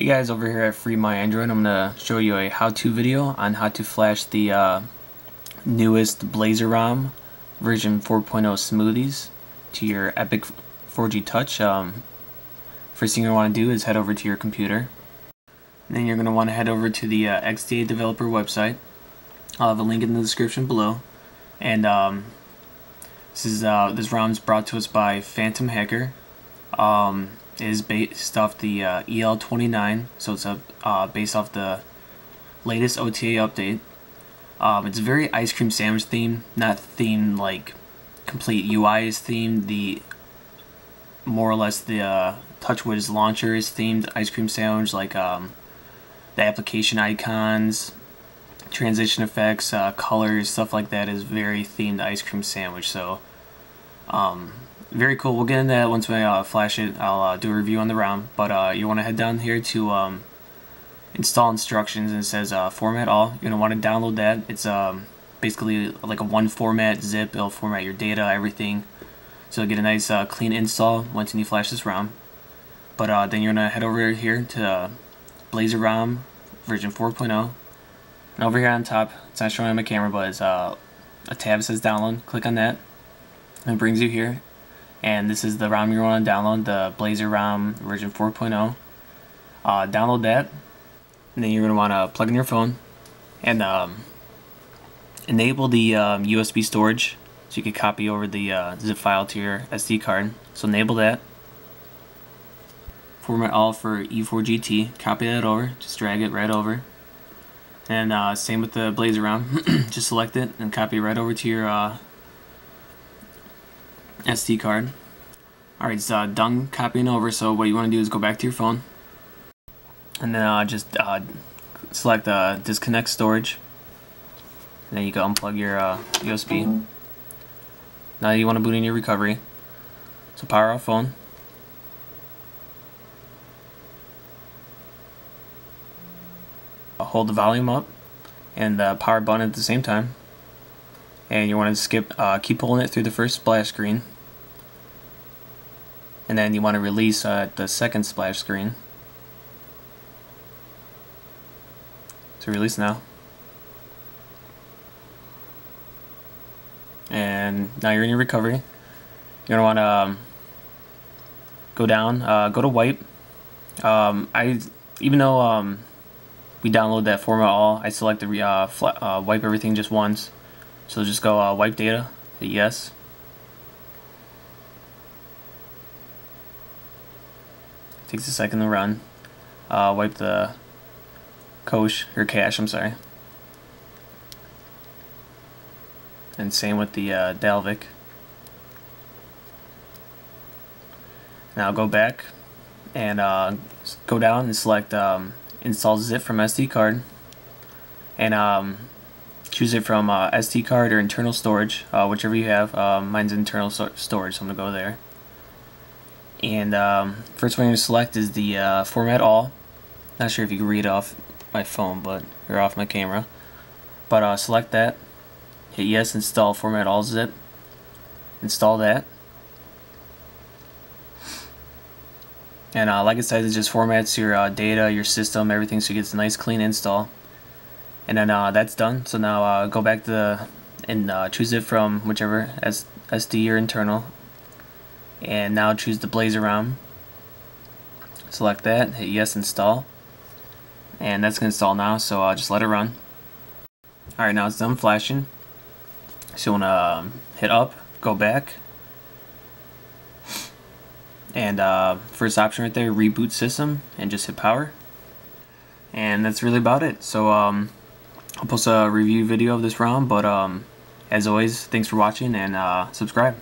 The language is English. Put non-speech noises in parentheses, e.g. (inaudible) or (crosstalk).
Hey guys, over here at Free My Android, I'm going to show you a how-to video on how to flash the uh, newest Blazer ROM version 4.0 smoothies to your Epic 4G Touch. Um, first thing you want to do is head over to your computer. And then you're going to want to head over to the uh, XDA developer website. I'll have a link in the description below. And um, this is uh, this ROM is brought to us by Phantom Hacker. Um, is based off the uh, EL29, so it's a uh, based off the latest OTA update. Um, it's very ice cream sandwich themed, not themed like complete UI is themed. The more or less the uh, TouchWiz launcher is themed ice cream sandwich, like um, the application icons, transition effects, uh, colors, stuff like that is very themed ice cream sandwich. So um, very cool. We'll get into that once we uh, flash it. I'll uh, do a review on the ROM, but uh, you want to head down here to um, install instructions and it says uh, format all. You're going to want to download that. It's um, basically like a one format zip. It'll format your data, everything. So you'll get a nice uh, clean install once you flash this ROM. But uh, then you're going to head over here to Blazer ROM version 4.0. And over here on top, it's not showing on my camera, but it's a tab that says download. Click on that. And it brings you here and this is the ROM you want to download, the Blazer ROM version 4.0. Uh, download that, and then you're going to want to plug in your phone and um, enable the um, USB storage so you can copy over the uh, zip file to your SD card. So enable that. Format all for E4GT. Copy that over. Just drag it right over. And uh, same with the Blazer ROM. (clears throat) Just select it and copy right over to your uh, SD card. Alright, it's uh, done copying over, so what you want to do is go back to your phone. And then uh, just uh, select uh, disconnect storage. And then you can unplug your uh, USB. Now you want to boot in your recovery. So power off phone. Hold the volume up and the power button at the same time and you want to skip keep pulling it through the first splash screen and then you want to release uh, the second splash screen. So release now. And now you're in your recovery. You're gonna want to um, go down uh, go to wipe. Um, I even though um, we download that format all I select the uh, uh, wipe everything just once. So just go uh, wipe data, hit yes. Takes a second to run. Uh, wipe the cache, or cache, I'm sorry. And same with the uh, Dalvik. Now go back and uh, go down and select um, install zip from SD card and um, choose it from uh, SD card or internal storage, uh, whichever you have. Um, mine's internal so storage, so I'm going to go there. And um, first one you select is the uh, Format All. Not sure if you can read off my phone, but or off my camera. But uh, select that. Hit yes, install Format All zip. Install that. And uh, like I said, it just formats your uh, data, your system, everything, so it gets a nice clean install and then uh, that's done so now uh, go back to the and uh, choose it from whichever S SD or internal and now choose the blazer ROM. Select that hit yes install. And that's gonna install now so I'll just let it run. Alright now it's done flashing. So you want to um, hit up go back. And uh, first option right there reboot system and just hit power. And that's really about it. So um, I'll post a review video of this ROM, but um, as always, thanks for watching and uh, subscribe.